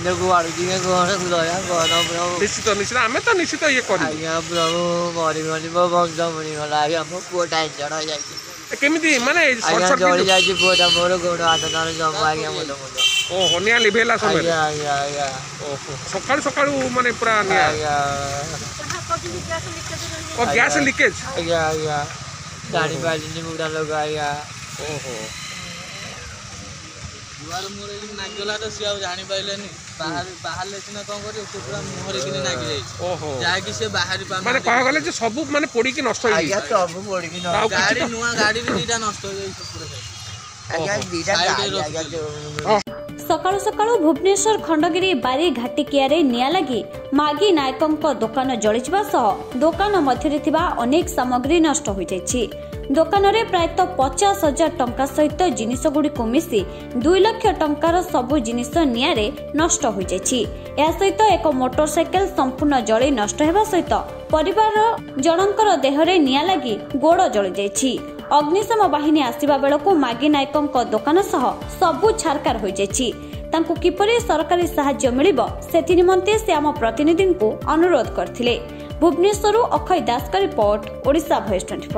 ଏଇନେ କୁଆଡ଼ୁ ଟିକେ କ'ଣ ଦୟା କ'ଣ ପ୍ରଭୁ ନିଶ୍ଚିତ ନିଶ୍ଚିତ ଆମେ ତ ନିଶ୍ଚିତ ଇଏ କରିବୁ ଆଜ୍ଞା ପ୍ରଭୁ ମରିଗଲି ମୋ ବଂଶ ମରିଗଲା ଆଜ୍ଞା ମୋ ପୁଅଟା ଇଞ୍ଚଡ଼ ହେଇଯାଇଛି ଏ କେମିତି ମାନେ ସର୍ଟ ଆଜ୍ଞା ଜଳି ସର୍କିଟ ଯାଇଛି ପୁଅଟା ମୋର ଗୋଡ଼ ହାତ ତାର ଜମା ଆଜ୍ଞା ମୁଣ୍ଡ ମୁଣ୍ଡ ଓହୋ ନିଆଁ ଲିଭେଇଲା ସମୟରେ ଆଜ୍ଞା ଆଜ୍ଞା ଆଜ୍ଞା ଓହୋ ସକାଳୁ ସକାଳୁ ମାନେ ପୁରା ନିଆଁ ଆଜ୍ଞା ଓ ଗ୍ୟାସ୍ ଲିକେଜ ଆଜ୍ଞା ଆଜ୍ଞା ଜାଣିପାରିଲିନି ବୁଢ଼ା ଲୋକ ଆଜ୍ଞା ଓହୋ ଦୁଆର ମୁହଁରେ କିନି ନାଗିଗଲା ତ ସିଏ ଆଉ ଜାଣିପାରିଲେନି। ବାହାରେ ବାହାରିଲେ ସିନା କଣ କରିବ ସେ ପୁରା ମୁହଁରେ କିନି ନାଗି ଯାଇଛି। ଓହୋ। ଯାହାକି ସେ ବାହାରି ମାନେ ଯେ ସବୁ ମାନେ ପୋଡ଼ିକି ନଷ୍ଟ ଆଜ୍ଞା ହେଇଯାଇଛି ସବୁ ପଡ଼ିକି ନ ଆଉ କିଛି ଗାଡି ନୂଆ ଗାଡି ବି ଦିଟା ନଷ୍ଟ ହେଇଯାଇଛି ପୁରା ଆଜ୍ଞା ଦିଟା ସାଇଡରେ ଗାଡ଼ି ଆଜ୍ଞା ରଖିଥିଲି। ଯୋଉ ସକାଳୁ ସକାଳୁ ଭୁବନେଶ୍ୱର ଖଣ୍ଡଗିରି ବାରି ଘାଟିକିଆରେ ନିଆଁ ଲାଗି ମାଗି ନାୟକଙ୍କ ଦୋକାନ ଜଳିଯିବା ସହ ଦୋକାନ ମଧ୍ୟରେ ଥିବା ଅନେକ ସାମଗ୍ରୀ ନଷ୍ଟ ହୋଇଯାଇଛି। ଦୋକାନରେ ପ୍ରାୟତଃ ପଚାଶ ହଜାର ଟଙ୍କା ସହିତ ଜିନିଷଗୁଡ଼ିକୁ ମିଶି ଦୁଇ ଲକ୍ଷ ଟଙ୍କାର ସବୁ ଜିନିଷ ନିଆଁରେ ନଷ୍ଟ ହୋଇଯାଇଛି। ଏହା ସହିତ ଏକ ମୋଟରସାଇକେଲ ସମ୍ପୂର୍ଣ୍ଣ ଜଳି ନଷ୍ଟ ହେବା ସହିତ ପରିବାର ଜଣଙ୍କର ଦେହରେ ନିଆଁ ଲାଗି ଗୋଡ଼ ଜଳିଯାଇଛି। ଅଗ୍ନିଶମ ବାହିନୀ ଆସିବା ବେଳକୁ ମାଗି ନାୟକଙ୍କ ଦୋକାନ ସହ ସବୁ ଛାରକାର ହୋଇଯାଇଛି। ତାଙ୍କୁ କିପରି ସରକାରୀ ସାହାଯ୍ୟ ମିଳିବ ସେଥି ନିମନ୍ତେ ସେ ଆମ ପ୍ରତିନିଧିଙ୍କୁ ଅନୁରୋଧ କରିଥିଲେ। ଭୁବନେଶ୍ୱରରୁ ଅକ୍ଷୟ ଦାସଙ୍କ ରିପୋର୍ଟ ଓଡ଼ିଶା ଭଏସ୍ ଟ୍ୱେଣ୍ଟି